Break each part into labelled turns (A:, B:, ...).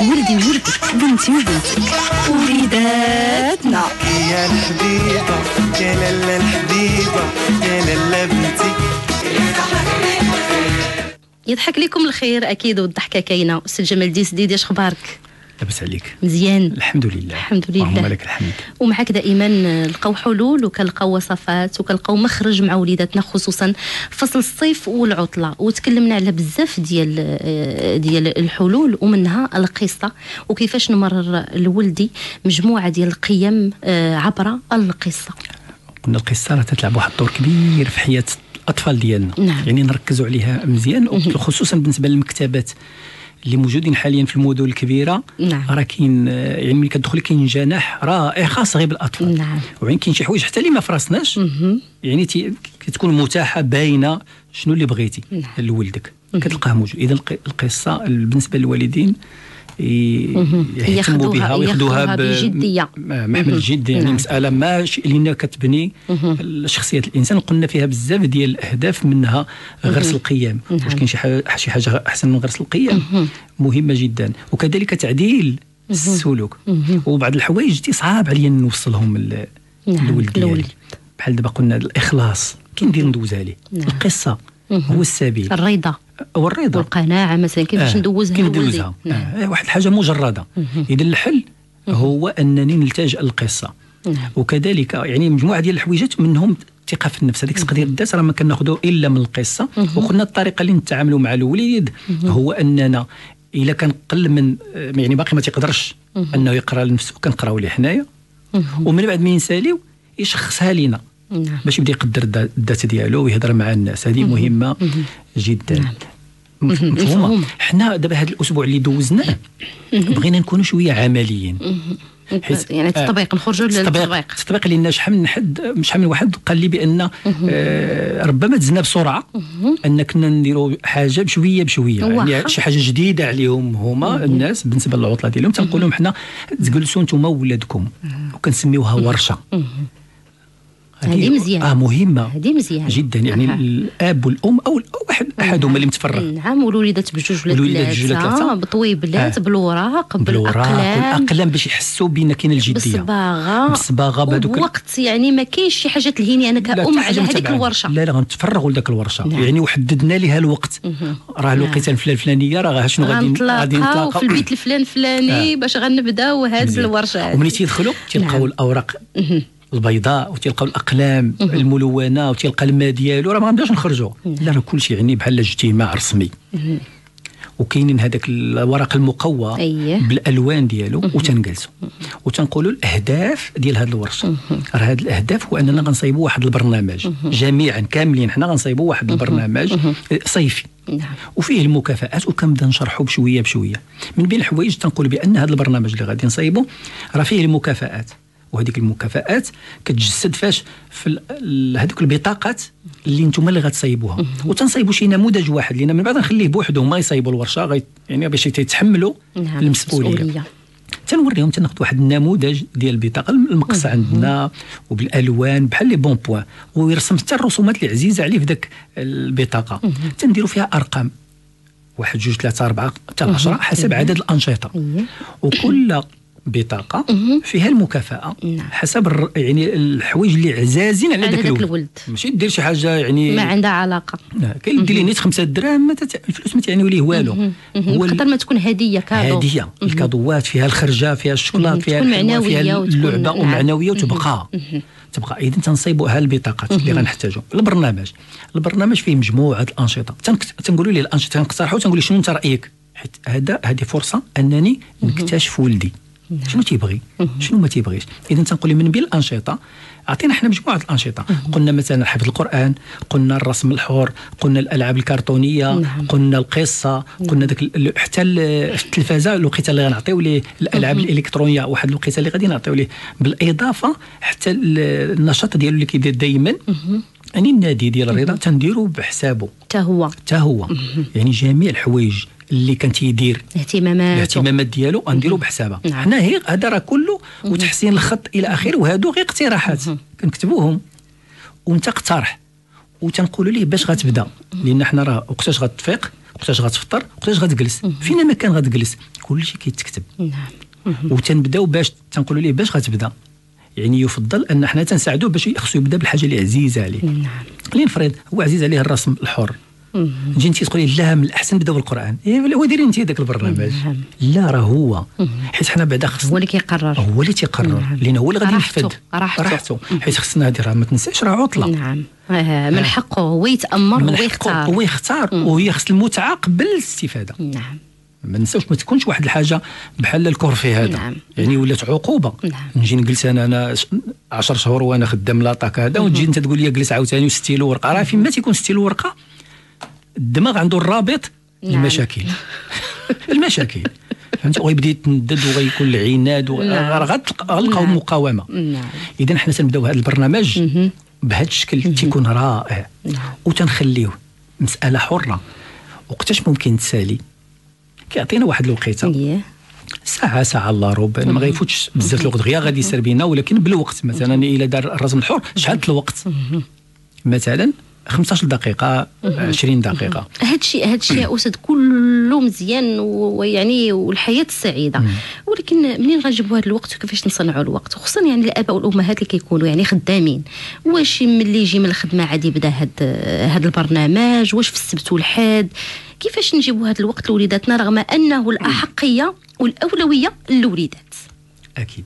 A: ولدي ولدك بنتي وبنتك وليداتنا.
B: يا الحبيبة يا لالا الحبيبة يا لالا بنتي.
A: يضحك لكم الخير أكيد والضحكة كاينة. أستاذ جمال الدين سديدي اش أخبارك؟
C: لاباس عليك.
A: مزيان.
C: الحمد لله.
A: الحمد لله.
C: اللهم لك الحمد.
A: ومعك دائما نلقاو حلول وكنلقاو وصفات وكنلقاو مخرج مع وليداتنا خصوصا فصل الصيف والعطلة. وتكلمنا على بزاف ديال ديال الحلول ومنها القصة وكيفاش نمرر لولدي مجموعة ديال القيم آه، عبر القصة.
C: قلنا القصة راه تتلعب واحد الدور كبير في حياة الأطفال ديالنا.
A: نعم.
C: يعني نركزوا عليها مزيان خصوصا بالنسبة للمكتبات. اللي موجودين حاليا في المدن الكبيرة
A: نعم.
C: راه كاين آه، يعني ملي كتدخلي كاين جناح رائع خاص غير بالأطفال
A: نعم.
C: وبعدين كاين شي حوايج حتى اللي ما فراسناش يعني تي- كتكون متاحة باينة شنو اللي بغيتي
A: نعم.
C: لولدك كتلقاه موجود إذا الق- القصة بالنسبة للوالدين يهتموا بها وياخذوها
A: بجدية.
C: محمل الجد يعني
A: نعم.
C: مسألة ماشي لأن كتبني شخصية الإنسان. قلنا فيها بزاف ديال الأهداف منها غرس القيم.
A: نعم.
C: واش كاين شي حاجة أحسن من غرس القيم؟ مهمة جدا. وكذلك تعديل السلوك. وبعض الحوايج دي صعاب عليا نوصلهم ل-
A: نعم،
C: للولد ديالي.
A: للولد.
C: بحال دابا قلنا الإخلاص. كي ندير ندوزها ليه؟
A: نعم.
C: القصة. هو السبيل
A: الرضا.
C: والرضا.
A: والقناعة مثلا كيفاش ندوزها
C: كي
A: لولدي
C: ندوزها
A: نعم.
C: آه. واحد الحاجة مجردة. إذا الحل هو أنني نلتجئ للقصه
A: نعم.
C: وكذلك يعني مجموعة ديال الحويجات منهم الثقه في النفس. هذيك تقدير الذات راه ما كناخذوا إلا من القصة. وقلنا الطريقة اللي نتعاملوا مع الوليد. هو أننا إلا كان قل من آه، يعني باقي ما تيقدرش أنه يقرأ لنفسه كنقراو ليه حنايا ومن بعد ما ينساليو يشخصها لينا.
A: نعم.
C: باش يبدأ يقدر الذات ديالو ويهضر مع الناس. هذه مهمة جدا.
A: نعم.
C: مف-
A: مفهوم.
C: مفهومة. حنا دابا هذا الأسبوع اللي دوزناه بغينا نكونوا شوية عمليين. حيت-
A: يعني
C: آه،
A: التطبيق نخرجوا
C: التطبيق
A: للتطبيق
C: التطبيق لأن شحال من حد شحال من واحد قال لي بأن آه ربما تزنا بسرعة أن كنا نديروا حاجة بشويه
A: بشوية.
C: يعني شي حاجة جديدة عليهم هما الناس بالنسبة للعطلة ديالهم. تنقول لهم حنا تجلسوا أنتم ولادكم وكنسميوها ورشة.
A: هذه مزيانة.
C: آه مهمة
A: هذه مزيانة
C: جدا يعني
A: أها.
C: الآب والأم أو واحد احدهما اللي متفرغ
A: نعم والوليدات بجوج ولا
C: ثلاثة.
A: بطويبلات
C: آه.
A: بالوراق بالأقلام
C: والاقلام باش يحسوا بأن كاين الجدية
A: بالصباغة
C: بالصباغة بهذوك ال-
A: وقت يعني ما كاينش شي حاجة تلهيني
C: أنا حاجة
A: على هذيك. الورشة
C: لا لا غنتفرغوا لذاك الورشة
A: نعم.
C: يعني وحددنا لها الوقت راه الوقيته الفلان الفلانيه راه شنو غادي غادي
A: غنتلاقاو في البيت الفلان الفلاني باش غنبداو
C: مزيان.
A: الورشة.
C: وملي تيدخلوا تيلقاو
A: نعم.
C: الأوراق البيضاء وتلقاو الأقلام الملونة وتلقى الماء ديالو راه ما غنبداوش نخرجوا لا راه كلشي يعني بحال اجتماع رسمي. وكاينين هذاك الورق المقوى
A: أيه.
C: بالألوان ديالو وتنجلسوا وتنقولوا الأهداف ديال هذه الورشة. راه هذه الأهداف هو أننا غنصايبوا واحد البرنامج. جميعا كاملين حنا غنصايبوا واحد البرنامج صيفي.
A: نعم.
C: وفيه المكافآت وكنبدا نشرحوا بشوية بشوية. من بين الحوايج تنقول بأن هذا البرنامج اللي غادي نصايبوا راه فيه المكافآت. وهذيك المكافآت كتجسد فاش في هذوك البطاقات اللي نتوما اللي غتصايبوها. وتنصايبوا شي نموذج واحد لأن من بعد نخليه بوحدهم ما يصايبوا الورشة غي يعني باش يتحملوا
A: نعم المسؤولية.
C: تنوريهم تناخذ واحد النموذج ديال البطاقة المقص عندنا وبالألوان بحال لي بون بوان ويرسم حتى الرسومات اللي عزيزة عليه في ذاك البطاقة. تنديروا فيها أرقام. واحد جوج ثلاثة أربعة حتى عشرة حسب عدد الأنشطة.
A: أيه.
C: وكل بطاقة فيها المكافأة
A: نعم.
C: حسب يعني الحوايج اللي عزازين على ذاك الولد. ماشي؟ دير شي حاجة يعني
A: ما عندها علاقة.
C: لا، كاين اللي دير لي نيت خمسة دراهم ما تت- الفلوس ما تعني ليه والو. هو
A: تقدر ما تكون هدية cadeau.
C: هدية. الكادوات فيها الخرجة فيها الشوكولات
A: مهم.
C: فيها
A: تكون
C: الحلوى فيها اللعبة
A: نعم.
C: ومعنويه وتبقى. تبقى. إذا تنصيبوا البطاقات اللي غنحتاجوا البرنامج. البرنامج فيه مجموعة الأنشطة. تنقولوا لي الانشطه تنقترحوا تنقول شنو أنت رأيك؟ حيت هذا هذه فرصة أنني نكتشف ولدي. شنو تيبغي؟ شنو ما تيبغيش؟ إذا تنقول لي من بين الأنشطة أعطينا إحنا مجموعة الأنشطة. قلنا مثلا حفظ القرآن قلنا الرسم الحر قلنا الألعاب الكرتونية
A: نعم.
C: قلنا القصة قلنا داك ال- حتى التلفازه الوقيته اللي غنعطيو ليه الألعاب الإلكترونية واحد الوقيته اللي غادي نعطيو ليه. بالإضافة حتى ال- النشاط ديالو اللي كيدير دائما يعني النادي ديال الرضا تنديرو بحسابه
A: حتى هو.
C: حتى هو. يعني جميع الحوايج اللي كان تيدير.
A: اهتماماته
C: الاهتمامات ديالو غنديرو بحسابها.
A: نعم.
C: حنا هي هذا راه كله وتحسين الخط إلى آخره وهادو غير اقتراحات. كنكتبوهم. وانت اقترح. وتنقولوا ليه باش غتبدأ. لأن حنا راه وقتاش غتفيق وقتاش غتفطر وقتاش غتجلس. فينا ما كان غتجلس. كلشي كيتكتب.
A: نعم.
C: وتنبدأو باش تنقولوا ليه باش غتبدأ. يعني يفضل أن حنا تنساعدوه باش خصو يبدأ بالحاجة اللي عزيزة عليه.
A: نعم.
C: لنفرض هو عزيز عليه الرسم الحر. انت تقولي لا من الأحسن نبداو بالقرآن. إيه هو ديري انت ذاك البرنامج. لا راه هو. حيت حنا بعدا خصنا
A: هو اللي كيقرر.
C: هو اللي تيقرر. لأن هو اللي غادي. ينفذ.
A: راحته.
C: راحته حيت خصنا هذه راه ما تنساش راه عطلة.
A: نعم. آه، من حقه هو يتأمر
C: من
A: هو يختار
C: وهي خص المتعة قبل الاستفادة.
A: نعم.
C: ما نساوش ما تكونش واحد الحاجة بحال الكرفي هذا.
A: نعم.
C: يعني ولات عقوبة.
A: نعم.
C: نجي نجلس أنا أنا 10 شهور وأنا خدام l'attaque هذا وتجي أنت تقول لي جلس عاوتاني وستيلو ورقة. راه فين ما تيكون ستيلو ورقة الدماغ عنده الرابط
A: نعم.
C: المشاكل. المشاكل. فهمت؟ وغيبدا يتندد وغيكون العناد
A: نعم.
C: غنلقاو
A: نعم.
C: مقاومة.
A: نعم.
C: اذا حنا تنبداو هذا البرنامج. بهذا الشكل تيكون رائع.
A: نعم.
C: وتنخليوه مسألة حرة. وقتاش ممكن تسالي؟ كيعطينا واحد الوقيتة.
A: إيه.
C: ساعة ساعة الا ربع. ما غيفوتش بزاف الوقت. غير غادي يسير بينا ولكن بالوقت. مثلا الا دار الرسم الحر شحال الوقت؟ مثلا 15 دقيقة 20 دقيقة.
A: هادشي هادشي اسد كله مزيان ويعني والحياة السعيده ولكن منين غنجيبوا هذا الوقت وكيفاش نصنعوا الوقت؟ خصوصا يعني الآباء والأمهات اللي كيكونوا يعني خدامين. واش ملي يجي من الخدمة عادي يبدا هاد هاد البرنامج؟ واش في السبت والحد؟ كيفاش نجيبوا هذا الوقت لوليداتنا رغم أنه الأحقية والأولوية للوليدات؟
C: أكيد.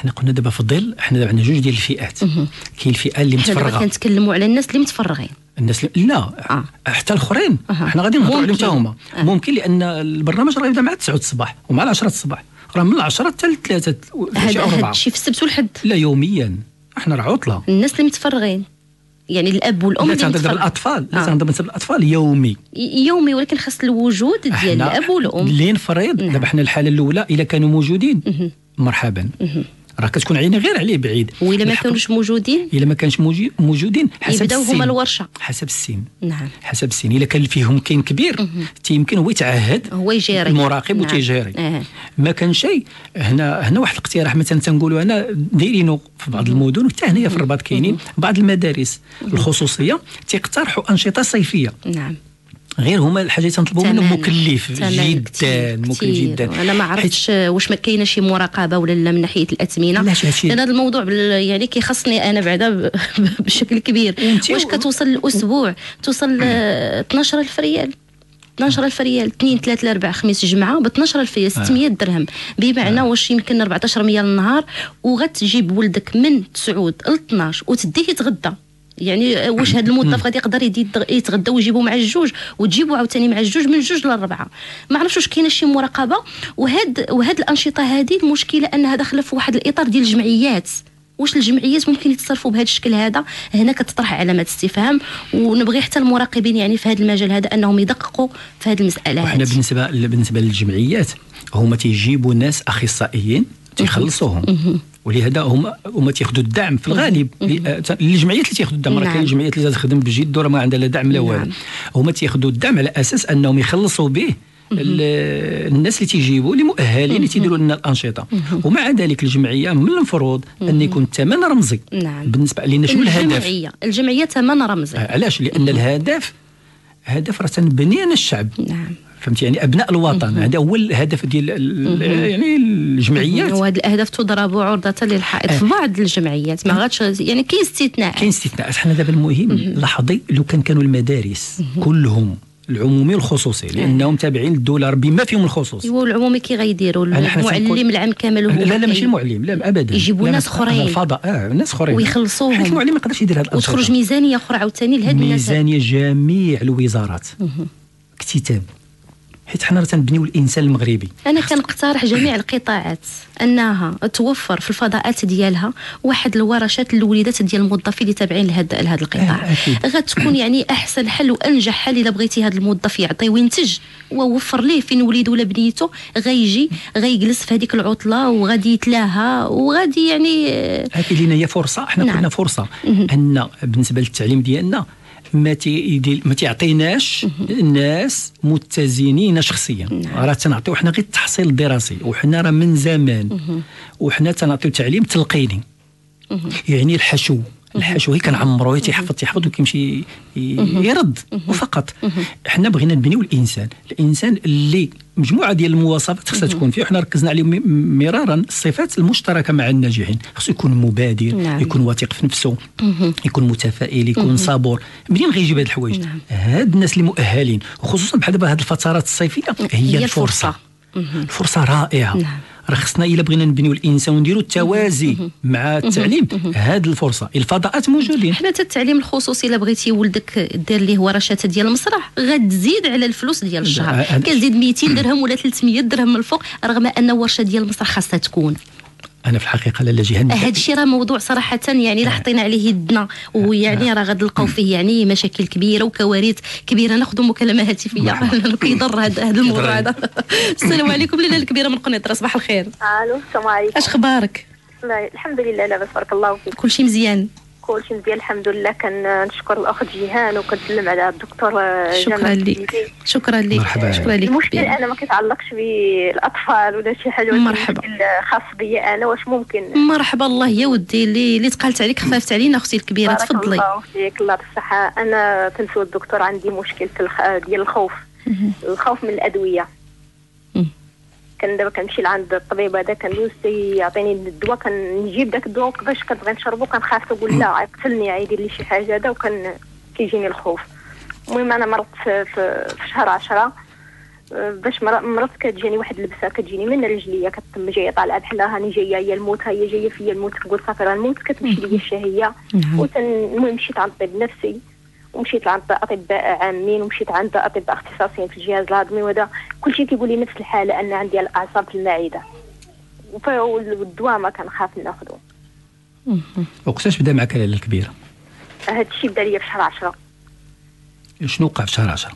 C: حنا قلنا دابا في الظل حنا دابا عندنا جوج ديال الفئات. كاين الفئة اللي
A: حنا دابا
C: متفرغة.
A: كنتكلموا على الناس اللي متفرغين.
C: الناس اللي لا
A: آه.
C: حتى الأخرين.
A: أها.
C: حنا غادي نهضروا عليهم. حتى هما.
A: آه.
C: ممكن لأن البرنامج راه يبدا مع 9 الصباح ومع 10 الصباح. راه من 10 حتى 3
A: هذا
C: أو
A: هذا
C: 4
A: الشيء في السبت والحد.
C: لا يوميا. إحنا راه عطلة.
A: الناس اللي متفرغين. يعني الأب والأم
C: لا
A: اللي
C: تهضر دابا
A: متفرغ-
C: الأطفال. لا
A: آه.
C: تهضر بالنسبة للاطفال يومي.
A: يومي ولكن خاص الوجود ديال الأب والأم.
C: اللي نفرض
A: نعم.
C: دابا حنا الحالة الأولى إلا كانوا موجودين. مرحبا. راه كتكون عيني غير عليه بعيد.
A: وإلا ما كانوش موجودين؟
C: إلا ما كانش موجودين. حسب
A: يبداو هما الورشة.
C: حسب السن.
A: نعم.
C: حسب السن. إلا كان فيهم كاين كبير تيمكن هو يتعهد
A: هو يجيري
C: المراقب
A: نعم.
C: وتيجيري. ما كان شيء. هنا هنا واحد الاقتراح مثلا تنقولوا أنا دايرينه في بعض المدن وحتى هنايا في الرباط كاينين بعض المدارس الخصوصية تيقترحوا أنشطة صيفية.
A: نعم.
C: غير هما الحاجة اللي تنطلبوا منهم. مكلف جدا
A: كتير-
C: مكلف
A: كتير.
C: جدا.
A: أنا ما عرفتش واش ما كاينة شي مراقبة ولا لا من ناحية الاثمنه لأن هذا الموضوع يعني كيخصني أنا بعدا بشكل كبير.
C: وانتي
A: واش كتوصل الأسبوع؟ توصل ل 12000 ريال. 12000 ريال 2 3 4 5 جمعة ب 12000 ريال 600 درهم. بمعنى واش يمكن 14 ريال النهار وغتجيب ولدك من 9 ل 12 وتديه يتغدى. يعني واش هذا الموظف غادي يقدر يتغدى ويجيبو مع الجوج وتجيبو عاوتاني مع الجوج من جوج للربعة. ما عرفتش واش كاينة شي مراقبة وهاد وهاد الأنشطة هذه المشكلة انها داخله في واحد الإطار ديال الجمعيات. واش الجمعيات ممكن يتصرفوا بهذا الشكل هذا؟ هنا كتطرح علامات استفهام ونبغي حتى المراقبين يعني في هذا المجال هذا أنهم يدققوا في هذه المسألة.
C: وحنا
A: هذه
C: بالنسبة بالنسبة للجمعيات هما تيجيبوا ناس أخصائيين تيخلصوهم. ولهذا هما هما تياخذوا الدعم في الغالب. للجمعيات اللي تياخذوا الدعم راه
A: نعم.
C: كاين الجمعيات اللي تخدم بجد راه ما عندها لا دعم لا والو.
A: نعم.
C: هما تياخذوا الدعم على أساس أنهم يخلصوا به ال- الناس اللي تيجيبوا اللي مؤهلين اللي تيديروا لنا الأنشطة. ومع ذلك الجمعية من المفروض أن يكون الثمن رمزي.
A: نعم.
C: بالنسبة لنا شنو الهدف؟
A: الجمعية الجمعية ثمن رمزي.
C: آه، علاش؟ لأن الهدف هدف راه تنبني أنا الشعب.
A: نعم.
C: فهمت يعني أبناء الوطن. هذا هو الهدف ديال ال- يعني الجمعيات.
A: وهذه الاهداف تضرب عرضة للحائط في بعض الجمعيات. ما غاتش يعني كاين استثناء.
C: كاين استثناءات حنا دابا المهم لاحظي لو كان كانوا المدارس كلهم العمومي والخصوصي لأنهم تابعين للدوله بما فيهم الخصوص
A: ايوا العمومي كي غيديروا المعلم العام كامل هو
C: لا لا ماشي المعلم لا ابدا.
A: يجيبوا ناس أخرين.
C: الفضاء آه ناس أخرين.
A: ويخلصوهم.
C: حيت المعلم ما يقدرش يدير هذا.
A: وتخرج ميزانية أخرى عاوتاني لهاد الناس.
C: ميزانية جميع الوزارات. اكتتاب حيت حنا راه تنبنيو الإنسان المغربي.
A: أنا كنقترح جميع القطاعات أنها توفر في الفضاءات ديالها واحد الورشات للوليدات ديال الموظفين اللي تابعين لهذا لهذا القطاع.
C: آه،.
A: غتكون يعني أحسن حل وأنجح حل إلا بغيتي هذا الموظف يعطي وينتج ووفر ليه فين وليد ولا بنيته غيجي غيجلس في هذيك العطلة وغادي يتلاها وغادي يعني آه،
C: هذه لينا هي فرصة. حنا
A: نعم.
C: قلنا فرصة. أن بالنسبة للتعليم ديالنا ما تيدير ما تيعطيناش الناس متزنين شخصيا. راه تنعطيو حنا غير التحصيل الدراسي وحنا راه من زمان. وحنا تنعطيو تعليم تلقيني. يعني الحشو. الحشوي كنعمروه تيحفظ تيحفظ وكيمشي يرد. وفقط. حنا بغينا نبنيو الإنسان. الإنسان اللي مجموعة ديال المواصفات خصها تكون فيه. وحنا ركزنا عليهم مرارا. الصفات المشتركة مع الناجحين. خصو يكون مبادر
A: نعم.
C: يكون واثق في نفسه يكون متفائل يكون صبور. منين غيجيب هاد الحوايج؟
A: نعم.
C: هاد الناس اللي مؤهلين. وخصوصا بحال دابا هاد الفترات الصيفية هي,
A: هي
C: الفرصة.
A: الفرصة.
C: الفرصة رائعة.
A: نعم.
C: راه خصنا الا بغينا نبنيو الانسان ونديروا التوازي مع التعليم. هاد الفرصة. الفضاءات موجودين.
A: حنا حتى التعليم الخصوصي إلا بغيتي ولدك دير ليه ورشات ديال المسرح غتزيد على الفلوس ديال الشهر. كتزيد 200 درهم ولا 300 درهم من الفوق رغم أن ورشة ديال المسرح خاصها تكون.
C: أنا في الحقيقة لالا جهاد
A: هذا الشيء راه موضوع صراحة يعني لا حطينا عليه يدنا ويعني راه غنلقاو فيه يعني مشاكل كبيرة وكوارث كبيرة. ناخذ مكالمة هاتفية لأنه كيضر هذا هذا الموضوع هذا. السلام عليكم. لاله الكبيرة من قنيطرة صباح الخير.
D: ألو السلام عليكم.
A: أش أخبارك؟
D: لا، الحمد لله لاباس بارك الله فيك.
A: كلشي مزيان.
D: كلشي مزيان الحمد لله كنشكر الاخت جيهان وكنسلم على الدكتور
A: شكرا لك. شكرا لك.
C: مرحبا.
A: شكرا لك
D: المشكل. أنا ما كيتعلقش بالأطفال ولا شي حاجة ولكن
A: مرحبا.
D: خاص بيا أنا. واش ممكن؟
A: مرحبا الله يا ودي. اللي اللي تقالت عليك خفافت علينا أختي الكبيرة.
D: بارك
A: تفضلي.
D: الله فيك. الله بالصحة. أنا تنسول الدكتور عندي مشكل في الخ... ديال الخوف. الخوف من
A: الأدوية.
D: كان دابا كنمشي لعند الطبيب هذا كندوز يعطيني الدواء كنجيب داك الدواء كيفاش كنبغي نشربو كنخاف تقول لا يقتلني يدير لي شي حاجة هذا وكان كيجيني الخوف. المهم أنا مرضت في, في, في شهر عشرة باش مر- مرضت كتجيني واحد اللبسة كتجيني من رجليا كتم جاية طالعة بحال هاني جاية هي الموت هي جاية فيا الموت كنقول صافي راه الموت كتمشي ليا الشهية.
A: نعم.
D: وتن المهم مشيت عند طبيب نفسي. ومشيت عند أطباء عامين ومشيت عند أطباء اختصاصيين في الجهاز الهضمي وهذا كلشي كيقول لي نفس الحاله ان عندي الأعصاب في المعده والدواء ما كنخاف ناخذه
C: وقتاش بدا معك لالا الكبيره
D: هذا الشيء بدا لي في شهر 10
C: شنو وقع في شهر 10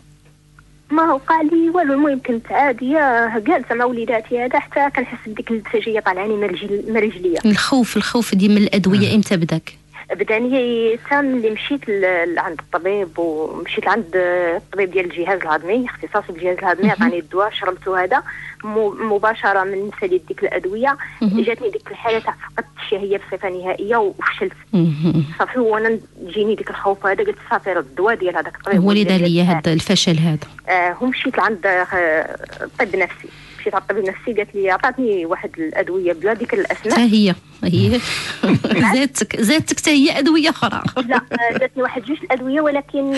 D: ما وقع لي والو المهم كنت عادية جالسة مع وليداتي هذا حتى كنحس بديك اللبسه طالعاني من رجل- من رجليا.
A: الخوف الخوف ديال من الادويه إمتى بداك؟
D: بداني حتى ملي مشيت لعند الطبيب ومشيت لعند الطبيب ديال الجهاز الهضمي اختصاصي بالجهاز الهضمي عطاني الدواء شربته هذا. مباشرة من ساليت ديك الأدوية. جاتني ديك الحالة تاع فقدت الشهية بصفة نهائية وفشلت. صافي هو أنا جيني ديك الخوف هذا قلت صافي راه الدواء ديال هذاك الطبيب
A: هو اللي دار لي هذا الفشل هذا.
D: آه ومشيت لعند آه، الطب نفسي. مشيت على الطبيب النفسي قالت لي عطاتني واحد الأدوية بلا ذكر
A: الأسماء. هي. هي. زادتك زادتك حتى هي أدوية أخرى.
D: لا جاتني واحد جوج الأدوية ولكن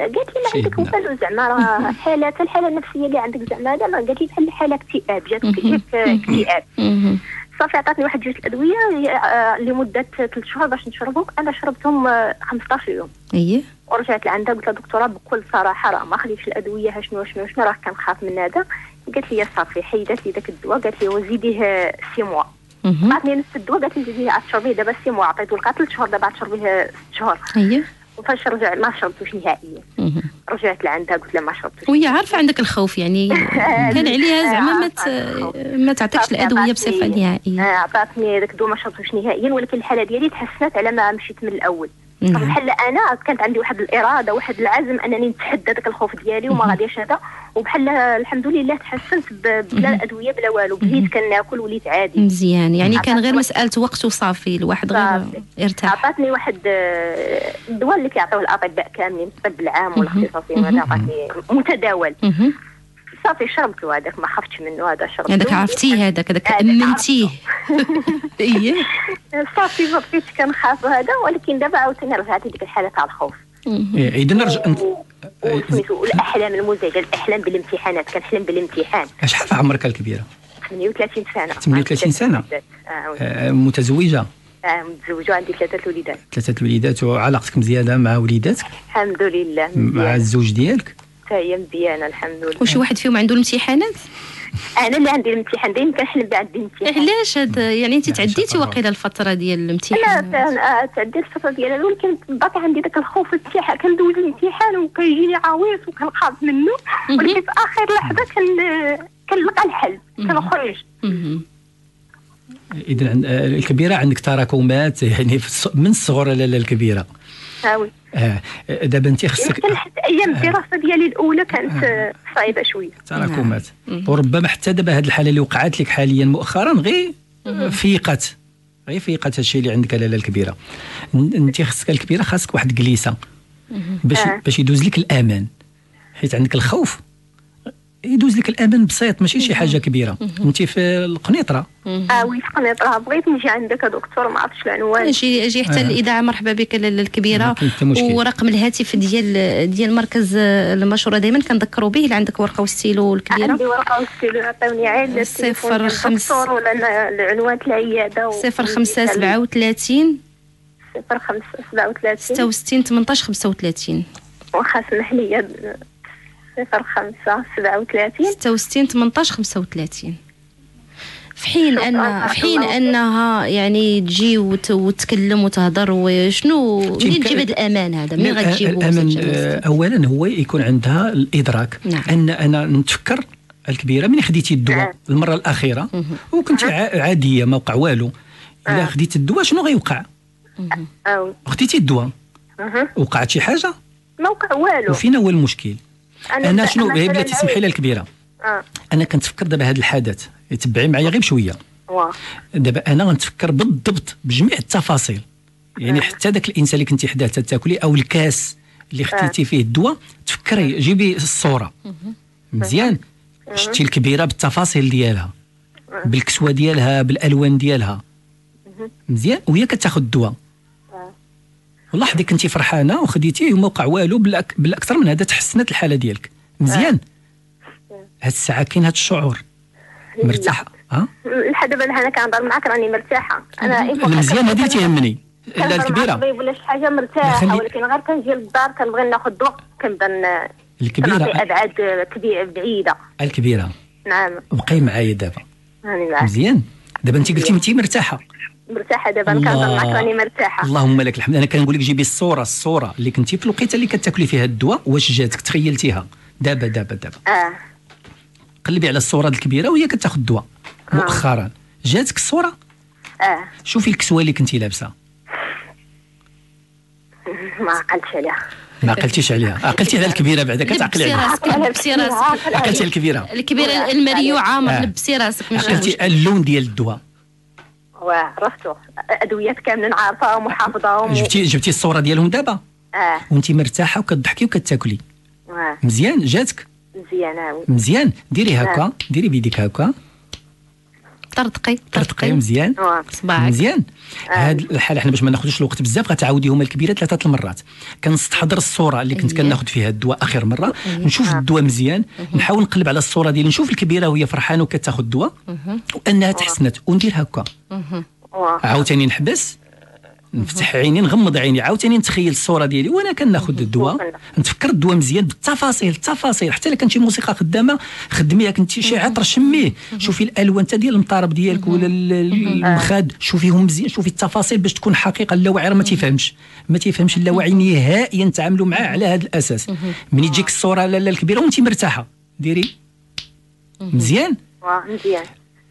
D: قالت لي ما عندك. والو زعما راه حالة الحالة النفسية اللي عندك زعما قالت لي بحال حاله اكتئاب جاتك اكتئاب. صافي عطاتني واحد جوج الأدوية آه، لمدة ثلاث شهور باش نشربهم. أنا شربتهم آه، 15 يوم.
A: إيه.
D: ورجعت لعندها قلت لها دكتورة بكل صراحة راه ما خديتش الأدوية ها شنو شنو شنو راه كنخاف من هذا. قالت لي صافي حيدت لي داك الدواء قالت لي وزيديه six
A: mois.
D: عطني نفس الدواء قالت لي زيديه عاد تشربيه دابا six mois. عطيته لك ثلاث شهور دابا عاد تشربيه ست شهور.
A: إيه
D: وفاش رجع ما شربتوش نهائيا. رجعت لعندها قلت لها ما شربتوش
A: وهي عارفة عندك الخوف يعني كان عليها زعما ما ما تعطيكش الأدوية
D: بصفة
A: نهائية.
D: آه، عطاتني داك الدواء ما شربتوش نهائيا ولكن الحالة ديالي تحسنت على ما مشيت من
A: الأول.
D: بحال أنا كانت عندي واحد الإرادة واحد العزم أنني نتحدى داك الخوف ديالي وما غاديش هذا. وبحال الحمد لله تحسنت بلا أدوية بلا والو. بديت كناكل وليت عادي.
A: مزيان. يعني كان غير مسألة وقت وصافي الواحد غير. ارتاح
D: عطاتني واحد آه، الدواء اللي كيعطيوه الأطباء كاملين الطب العام والاختصاصيين هذا عطاتني متداول. صافي شربته هذاك ما خفتش منه هذا شربته.
A: هذاك عرفتيه هذاك هذاك أمنتيه. إيه.
D: صافي ما بقيتش كنخاف هذا ولكن دابا عاوتاني رجعت لديك الحالة تاع الخوف.
A: مهم.
C: إذا نرجع
D: وسميتو والاحلام المزعجة الأحلام بالامتحانات كنحلم بالامتحان.
C: شحال في عمرك الكبيرة؟
D: 38 سنة.
C: 38 سنة؟
D: آه وي.
C: آه، متزوجة؟
D: آه، متزوجة عندي ثلاثة وليدات.
C: ثلاثة الوليدات وعلاقتك مزيانه مع وليداتك؟
D: الحمد لله.
C: مع الزوج ديالك؟
D: حتى هي مزيانه الحمد لله.
A: وشي واحد فيهم عنده الامتحانات
D: أنا اللي عندي الامتحان دايما كنحلم بعندي الامتحان.
A: علاش هذا يعني أنت
C: لا،
A: تعديتي. واقيلا الفترة ديال
D: لا
A: الامتحان
D: كان- آه، تعديت الفترة ديالها ولكن باقي عندي داك الخوف الامتحان كندوز الامتحان وكيجيني عويص وكنخاف منه. ولكن في آخر لحظة كن كنلقى الحل كنخرج.
C: اذا عند- آه، الكبيرة عندك تراكمات يعني من الصغر لالا الكبيرة.
D: هاوي
C: آه، آه، دابا انت خصك
D: يمكن حتى أيام الدراسه ديالي الأولى كانت آه، صعيبة شوية.
C: تراكمات. وربما حتى دابا هذه الحالة اللي وقعت لك حاليا مؤخرا غير فيقت. غير فيقات هذا الشيء اللي عندك لاله الكبيرة. انت خاصك الكبيرة خاصك واحد الجليسة. باش
D: آه.
C: باش يدوز لك الأمان. حيت عندك الخوف. يدوز لك الامان بسيط ماشي شي حاجة كبيرة. انت في القنيطرة.
D: آه وي في قنيطره بغيت نجي عندك يا دكتور ما عرفتش العنوان.
A: أجي أجي حتى
C: آه.
A: الإذاعة. مرحبا بك
C: الكبيرة.
A: ورقم الهاتف ديال ديال مركز المشورة دائما كنذكروا به. اللي عندك ورقة وستيلو الكبيرة.
D: عندي ورقة وستيلو عطيوني عاد
A: صفر
D: التليفون ديال
A: خمس-
D: الدكتور ولا العنوان العيادة
A: صفر خمسة سبعة وثلاثين.
D: صفر خمسة سبعة وثلاثين.
A: ستة وستين تمنطاش خمسة وثلاثين.
D: واخا سمح لي صفر خمسة سبعة وثلاثين.
A: 66 18 35 في حين ان في حين. أنها يعني تجي وت- وتكلم وتهضر وشنو؟ منين تجيب هذا الأمان هذا؟ منين غتجيبو
C: الامن
A: أستاذ
C: آه،؟ اولا هو يكون عندها الإدراك
A: نعم.
C: أن أنا نتفكر الكبيرة من خديتي الدواء
D: نعم.
C: المرة الأخيرة. وكنت ع- عادية ما وقع والو. إلا
D: آه.
C: خديت الدواء شنو غيوقع؟ خديتي الدواء. وقعت شي حاجة؟
D: ما وقع والو.
C: وفين هو المشكل. أنا شنو؟ غير بلا تسمحي لي الكبيرة.
D: آه.
C: أنا كنتفكر دابا هذا الحدث. تبعي معايا غير بشوية.
D: واه
C: دابا أنا غنتفكر بالضبط بجميع التفاصيل. يعني
D: آه.
C: حتى ذاك الإنسان اللي كنتي حداه تاكلي أو الكاس اللي خديتي فيه الدواء تفكري جيبي الصورة. مزيان. شتي الكبيرة بالتفاصيل ديالها بالكسوة ديالها بالألوان ديالها. مزيان. وهي كتاخذ الدواء.
D: آه.
C: والله حدي كنتي فرحانة وخديتيه وما وقع والو بالأك... بالأكثر من هذا تحسنت الحالة ديالك. مزيان. هاد الساعة كاين هاد الشعور. مرتاحة. ها؟
D: لحد دابا أنا كنهضر معاك راني مرتاحة. أنا إيه
C: مزيان هذه اللي تيهمني لا
D: الكبيرة. ولا شي حاجة مرتاحة.
C: خلي-
D: ولكن غير كنجي للدار كنبغي ناخذ دواء كنبدا ن- الكبيرة. أبعاد كبيره بعيدة.
C: الكبيرة.
D: نعم.
C: بقاي معايا دابا. مزيان. دابا انت قلتي انت مرتاحة.
D: مرتاحة دابا كنهضر معاك راني مرتاحة.
C: اللهم لك الحمد. أنا كنقول لك جيبي الصورة الصورة اللي كنتي في الوقيتة اللي كتاكلي فيها الدواء واش جاتك تخيلتيها. دابا دابا دابا.
D: آه.
C: قلبي على الصورة الكبيرة وهي كتاخذ الدواء مؤخرا. جاتك الصورة؟
D: آه.
C: شوفي الكسوة اللي كنتي لابسة.
D: ما عقلتش عليها.
C: ما عقلتيش عليها. عقلتي على الكبيرة بعدا كتعقلي
A: لبسي
C: عليها
A: راسك لبسي راسك.
C: عقلتي على الكبيرة.
A: الكبيرة المريو عامر
C: آه.
A: لبسي راسك ماشي
C: عقلتي اللون ديال الدواء.
D: واه عرفتو أدويات كاملين عارفاهم وحافظاهم
C: جبتي جبتي الصورة ديالهم دابا؟
D: آه.
C: وانت مرتاحة وكتضحكي وكتاكلي.
D: واه
C: مزيان؟ جاتك؟
D: مزيانة. وي.
C: مزيان. ديري هكا ديري بيديك هكا.
A: طرطقي
C: ترتقي مزيان؟
D: واه
A: صباعك
C: مزيان. هاد الحالة حنا باش ما ناخذوش الوقت بزاف غتعاوديهم الكبيرة ثلاثة المرات. كنستحضر الصورة اللي كنت. كناخذ فيها الدواء آخر مرة. نشوف الدواء مزيان. نحاول نقلب على الصورة ديالي نشوف الكبيرة وهي فرحانة وكتاخذ الدواء. وأنها تحسنت. وندير هكا. عاوتاني نحبس. نفتح عيني نغمض عيني عاوتاني نتخيل الصورة ديالي. وأنا كناخذ الدواء نتفكر الدواء مزيان بالتفاصيل التفاصيل. حتى إلا كانت شي موسيقى خدامة خدميها كنتي شي عطر شميه. شوفي الألوان حتى ديال المطارب ديالك ولا ال- المخاد. شوفيهم مزيان شوفي التفاصيل باش تكون حقيقة. اللاوعي راه ما تيفهمش. ما تيفهمش اللاوعي نهائيا نتعاملوا معاه على هذا الأساس. من يجيك الصورة لالا الكبيرة وانت مرتاحة. ديري. مزيان؟
D: مزيان.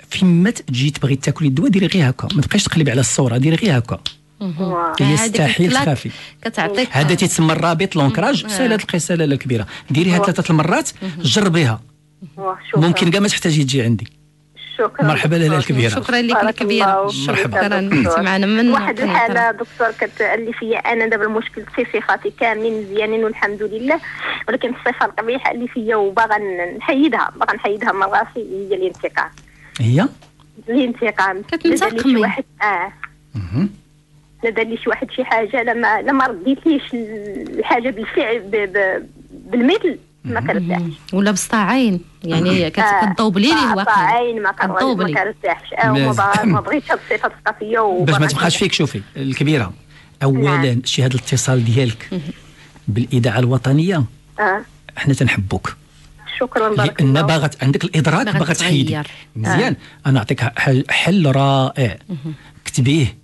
C: فيما تجي تبغي تاكلي الدواء ديري غير هكا. ما تبقايش تقلبي على الصورة ديري غير هكا. يستحيل تخافي.
A: كتعطيك
C: هذا تيتسمى الرابط لونكراج سهله القصة لاله الكبيرة. ديريها ثلاثة المرات جربيها ممكن كاع ما تحتاجي تجي عندي.
D: شكرا.
C: مرحبا لاله الكبيرة.
A: شكرا لك
D: الكبيرة.
C: مرحبا.
A: شكرا. أنت معنا من
D: واحد الحالة دكتور كتالي فيا. أنا دابا المشكل في صفاتي كاملين مزيانين والحمد لله. ولكن الصفة القبيحة اللي فيا وباغا نحيدها. باغا نحيدها من راسي هي الانتقام.
C: هي؟
D: الانتقام.
A: كتنتقمي.
D: لا واحد آه. لا دار لي شي واحد شي حاجة لما لما رديتليش الحاجة بالفعل ب... ب... بالمثل ما كرتاحش
A: ولا بسطاعين يعني كت- كتضوب لي ليه واقع
D: عين ما ما كرتاحش آه وما
C: لازم.
D: بغا- ما بغيتش هاد الصفه تبقى فيا
C: باش ما تبقاش فيك شوفي الكبيرة اولا شي هذا الاتصال ديالك بالإذاعة الوطنية
D: آه.
C: إحنا تنحبوك.
D: شكرا بارك
C: لأن
D: الله.
C: باغت عندك الإدراك
A: باغا تغير.
C: مزيان. أنا نعطيك حل, حل رائع. كتبيه.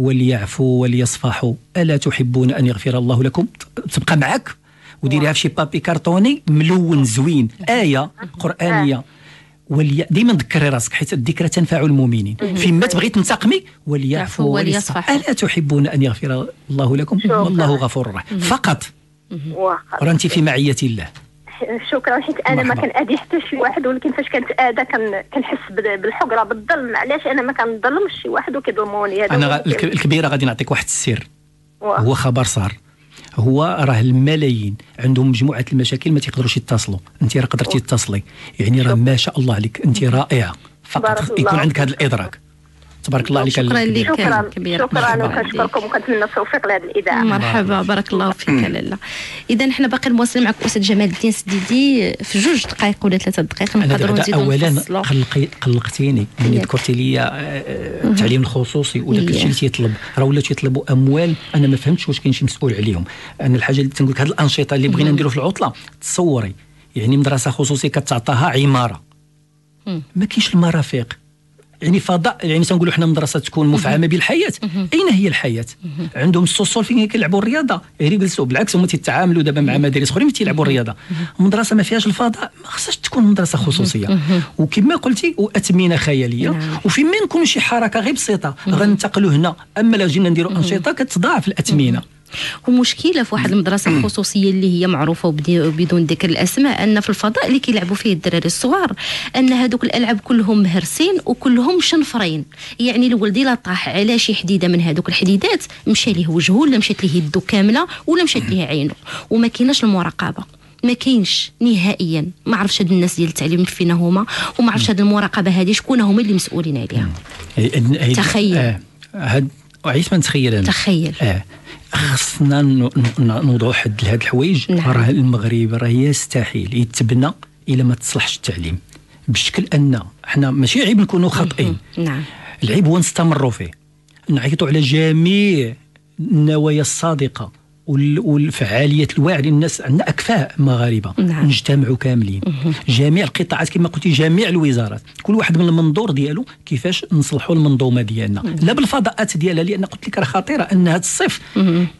C: وليعفوا وليصفحوا ألا تحبون أن يغفر الله لكم؟ تبقى معك وديريها في شي بابي كرتوني ملون زوين. آية قرآنية. ولي ديما ذكري راسك حيت الذكرى تنفع المؤمنين. فيما تبغي تنتقمي وليصفحوا
A: وليصفحوا.
C: ألا تحبون أن يغفر الله لكم؟ والله غفور رحيم. فقط. ورا انت في معية الله.
D: شكرا حيت أنا ما. كنأذي حتى شي واحد ولكن فاش كنتأذى كن... كنحس بال- بالحقرة بالظلم. علاش أنا ما كنظلمش شي واحد وكيظلموني هذا
C: أنا الكبيرة غادي نعطيك واحد السر. هو خبر صار. هو راه الملايين عندهم مجموعة المشاكل ما تيقدروش يتصلوا. انت راه قدرتي تتصلي. يعني راه ما شاء الله عليك. انت
D: رائعة.
C: فقط يكون عندك. هذا الإدراك. تبارك الله عليك
A: شكراً. لك.
D: شكرا.
A: كبيرة.
D: شكرا. وكنشكركم وكنتمنى التوفيق لهذه الإذاعة.
A: مرحبا. بارك الله فيك لاله اذا حنا باقي مواصلين معك أستاذ جمال الدين سديدي في جوج دقائق ولا ثلاثة دقائق. نقدروا نزيدوا
C: اولا. قلقي قلقتيني. ملي. ذكرتي لي آه، آه، التعليم الخصوصي وداك
A: ياك.
C: الشيء اللي تيطلب. راه ولاو تيطلبوا أموال. أنا ما فهمتش واش كاين شي مسؤول عليهم. أنا الحاجة اللي تنقول لك هذه الأنشطة اللي بغينا نديروا في العطلة تصوري. يعني مدرسة خصوصية كتعطاها
A: عمارة.
C: ما كاينش المرافق. يعني فضاء يعني تنقولوا حنا مدرسه تكون مفعمه بالحياة. أين هي الحياة؟ عندهم السوسول فين كيلعبوا الرياضة. غير يجلسوا بالعكس هما تيتعاملوا دابا مع مدارس أخرين تيلعبوا الرياضة. مدرسه ما فيهاش الفضاء ما خصهاش تكون مدرسة خصوصية. وكما قلتي واثمنه خيالية.
A: نعم.
C: وفين ما نكونوا شي حركة غير بسيطة غننتقلوا هنا. أما لا جينا نديروا أنشطة كتضاعف الاثمنه
A: ومشكلة في واحد المدرسة الخصوصية اللي هي معروفة وبدون ذكر الأسماء أن في الفضاء اللي كيلعبوا فيه الدراري الصغار أن هذوك الألعاب كلهم مهرسين وكلهم شنفرين. يعني الولد الا طاح على شي حديده من هذوك الحديدات؟ مشى ليه وجهه ولا مشات ليه يدو كاملة ولا مشات ليه عينه وما كايناش المراقبة. ما كاينش نهائيا. ما عرفتش هاد الناس ديال التعليم فينا هما وما عرفتش هاد المراقبة هذه شكون هما اللي مسؤولين عليها. تخيل.
C: آه هاد عيت ما نتخيل أنا
A: تخيل.
C: آه. خصنا ن- ن- نوضعوا حد لهاد الحوايج.
A: نعم.
C: راه المغرب راه يستحيل يتبنى إلا ما تصلحش التعليم. بشكل أن حنا ماشي عيب نكونوا خاطئين.
A: نعم.
C: العيب هو نستمروا فيه. نعيطوا على جميع النوايا الصادقة. والفعاليه الواعيه للناس عندنا أكفاء مغاربة.
A: نعم.
C: نجتمعوا كاملين. جميع القطاعات كما قلتي جميع الوزارات. كل واحد من المنظور ديالو كيفاش نصلحوا المنظومة ديالنا. لا بالفضاءات ديالها لأن قلت لك راه خطيرة أن هذا الصيف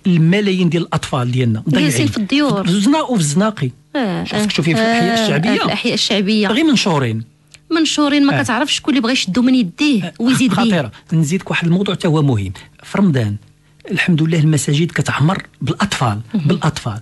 C: الملايين ديال الأطفال ديالنا
A: جالسين في الديور.
C: في الزناق وفي الزناقي.
A: آه،
C: شفتك تشوفي في الأحياء
A: آه،
C: الشعبية؟
A: آه، في الأحياء الشعبية.
C: غير منشورين
A: منشورين ما
C: آه.
A: كتعرفش شكون اللي بغى يشدو من يديه ويزيد به
C: خطيرة. نزيدك واحد الموضوع حتى هو مهم. في رمضان الحمد لله المساجد كتعمر بالأطفال بالأطفال.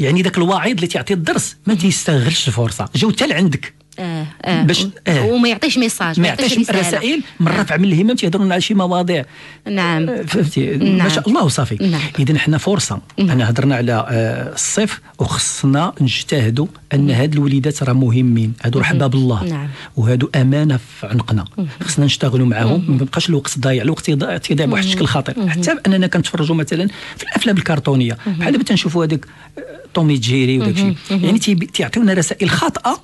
C: يعني ذاك الواعظ اللي تيعطي الدرس ما تيستغلش الفرصة. جاو حتى لعندك
A: آه. آه.
C: باش- آه.
A: وما يعطيش ميساج
C: ما يعطيش. رسائل من رفع من الهمم تيهضروا على شي مواضيع.
A: نعم.
C: آه، فهمتي؟
A: نعم.
C: ما شاء الله وصافي
A: نعم.
C: اذا حنا فرصة. أنا هضرنا على آه، الصيف وخصنا نجتهدوا أن هاد الوليدات راه مهمين. هادو راه حباب الله.
A: نعم.
C: وهادو أمانة في عنقنا. خصنا نشتغلوا معاهم. ما يبقاش الوقت ضايع. الوقت تيضيع بواحد الشكل خطير حتى أننا كنتفرجوا مثلا في الأفلام الكرتونيه بحال دابا تنشوفوا هذاك آه، توم وجيري وداك الشيء يعني تيعطيونا رسائل خاطئة.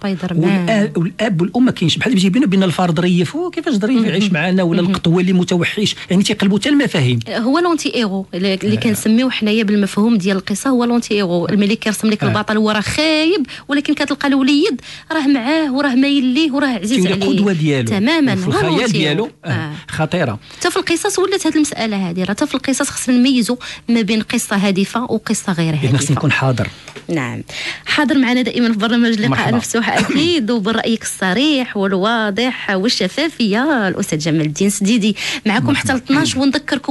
C: والأب والأم ما كاينش. بحال تيبينا بان الفار ظريف. هو كيفاش ظريف يعيش معنا ولا القط هو اللي متوحش. يعني تيقلبوا حتى المفاهيم.
A: هو l'anti-héros اللي اللي كنسميوه حنايا بالمفهوم ديال القصة هو l'anti-héros الملك كيرسم لك
C: آه.
A: البطل هو راه خايب ولكن كتلقى الوليد راه معاه وراه مايل ليه وراه عزيز عليه.
C: القدوه ديالو.
A: تماما.
C: في الخيال ديالو. آه.
A: آه.
C: خطيرة.
A: حتى في القصص ولات هذه المسألة هذه راه حتى في القصص خصنا نميزوا ما بين قصة هادفة وقصة غير
C: خصني
A: هادفة.
C: نكون حاضر.
A: نعم. حاضر معنا دائما في برنامج لقاء. مفتوح أكيد وبرأيك الصريح والواضح والشفافية الأستاذ جمال الدين سديدي. معكم حتى ل 12 ونذكركم